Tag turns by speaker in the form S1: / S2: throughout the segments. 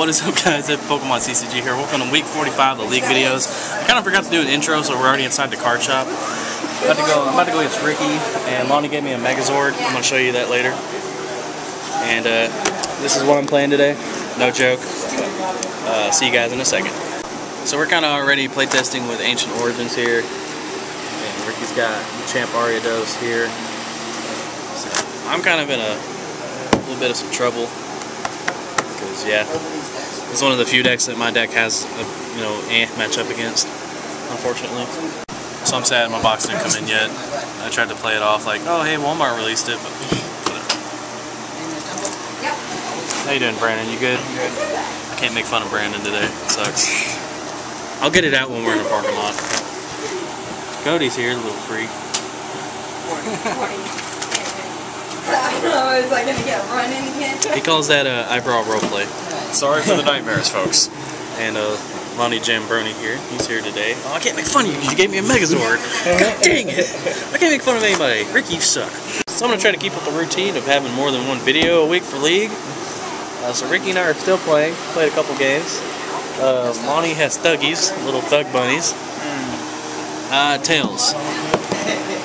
S1: What is up guys, it's Pokemon CCG here. Welcome to week 45 of the league videos. I kind of forgot to do an intro so we're already inside the card shop. I'm about to go, I'm about to go against Ricky and Lonnie gave me a Megazord. I'm going to show you that later. And uh, this is what I'm playing today. No joke. Uh, see you guys in a second. So we're kind of already playtesting with Ancient Origins here. And Ricky's got Champ Ariados here. So I'm kind of in a little bit of some trouble. Yeah, it's one of the few decks that my deck has a, you know, eh match up against, unfortunately. So I'm sad my box didn't come in yet. I tried to play it off like, oh, hey, Walmart released it, but. How you doing, Brandon? You good? I can't make fun of Brandon today. It sucks. I'll get it out when we're in the parking lot. Cody's here, little freak.
S2: Oh, is I gonna get run?
S1: He calls that uh, eyebrow roleplay.
S3: Sorry for the nightmares, folks.
S1: And uh, Lonnie Jambroni here. He's here today. Oh, I can't make fun of you because you gave me a Megazord. God dang it! I can't make fun of anybody. Ricky, you suck. So I'm gonna try to keep up the routine of having more than one video a week for League. Uh, so Ricky and I are still playing. Played a couple games. Uh, Lonnie has Thuggies, little Thug Bunnies. Uh, Tails.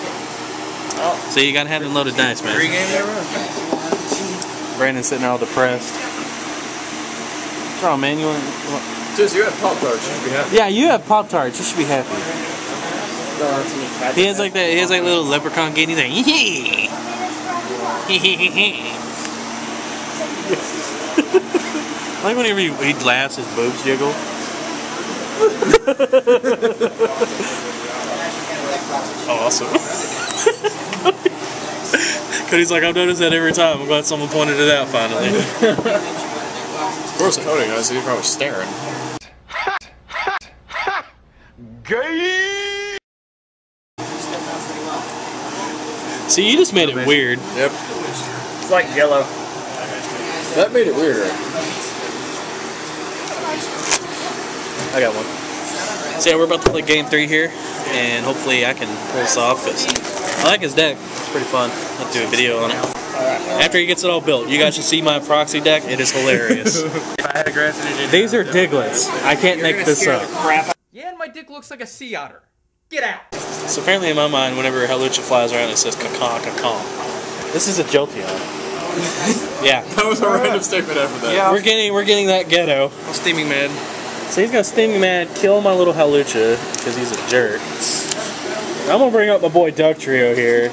S1: So you gotta have them loaded dice, man.
S3: Three games in a row.
S1: Brandon's sitting there all depressed. What's wrong, man? You want, you want
S3: Just you have Pop Tarts. You should be happy.
S1: Yeah, you have Pop Tarts. You should be happy. He has like that. He has like little leprechaun gait. He's like, hee like whenever he, he laughs, his boobs jiggle. oh, awesome. Cody's like, I've noticed that every time. I'm glad someone pointed it out finally.
S3: Of course, Cody knows. He's probably staring. Gay.
S1: See, you just made it weird.
S3: Yep.
S4: It's like yellow.
S3: That made it weirder.
S1: I got one. So yeah, we're about to play game three here, and hopefully I can pull this off because I like his deck. It's pretty fun. I'll do a video on it. After he gets it all built, you guys should see my proxy deck. It is hilarious.
S4: If I had a grass energy,
S1: These are Digletts. I can't make this up.
S4: Yeah, and my dick looks like a sea otter. Get out.
S1: So apparently in my mind, whenever Hawlucha flies around, it says caca caca. This is a Jolteon. yeah,
S3: That was a random statement after that.
S4: Yeah.
S1: we're getting we're getting that ghetto.
S4: I'm steaming mad.
S1: So he's gonna sting me mad, kill my little Hawlucha because he's a jerk. I'm gonna bring up my boy Dugtrio here.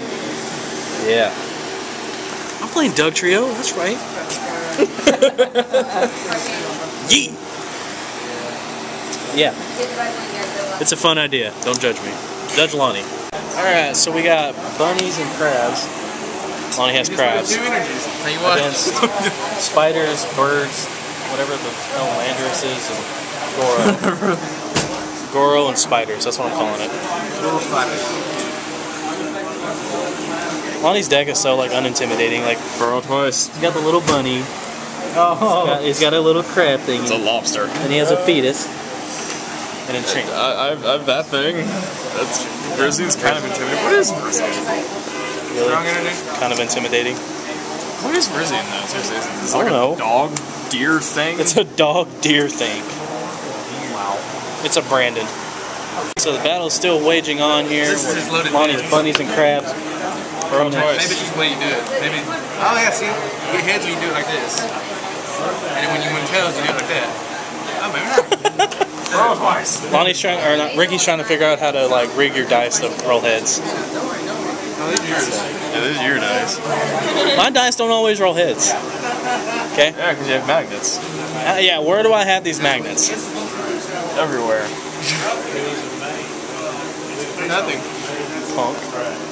S1: Yeah. I'm playing Dugtrio, that's right. Yee! Yeah, it's a fun idea. Don't judge me. Judge Lonnie. Alright, so we got bunnies and crabs. Lonnie has crabs.
S4: Tell you what.
S1: Against spiders, birds, whatever the hell Landorus is, and Goro. Goro and spiders, that's what I'm calling it.
S4: Little spider.
S1: Lonnie's deck is so like unintimidating. Like
S3: Burrow twice.
S1: he's got the little bunny, he's got, he's got a little crab thing,
S3: It's a lobster.
S1: and he has a fetus. And a chain.
S3: I, I've, I've that thing. That's Grizzly's kind of intimidating. What is Grizzly?
S1: Really
S4: Strong energy.
S1: kind of intimidating.
S3: What is Grizzly in that? Seriously, is this
S1: I
S3: like
S1: don't
S3: a dog deer thing?
S1: It's a dog deer thing.
S4: Wow.
S1: It's a Brandon. So the battle's still waging on here.
S4: This is his loaded
S1: Lonnie's bunnies and crabs. Throwing
S3: Twice.
S1: it.
S4: Maybe it's just the way you do it. Maybe. Oh yeah, see, you get heads when you do it like this, and then when you win tails, you do it like that. Oh maybe not. Roll twice.
S1: Lonnie's trying, or not, Ricky's trying to figure out how to like rig your dice to roll heads.
S4: Oh, these are yours.
S3: yeah, this is your dice.
S1: My dice don't always roll heads. Okay?
S3: Yeah, because you have magnets
S1: Uh, yeah, where do I have these magnets?
S3: everywhere.
S4: Nothing.
S1: Punk.